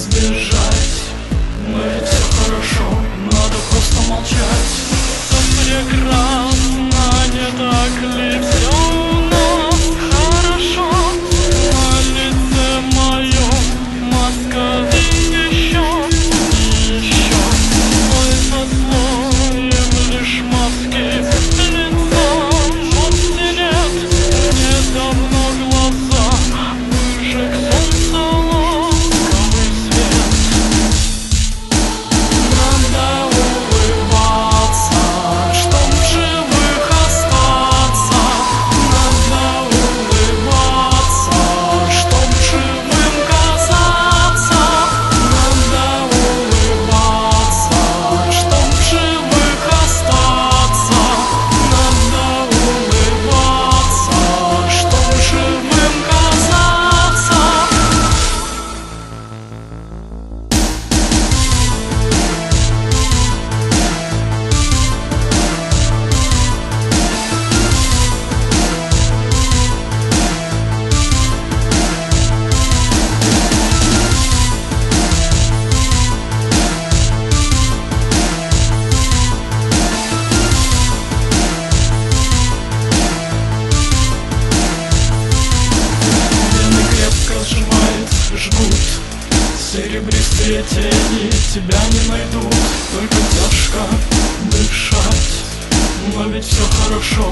сбежать. Мы все хорошо, надо просто молчать. Прекрасно, не так жгут. Серебристые тени тебя не найду Только тяжко дышать. Но ведь все хорошо.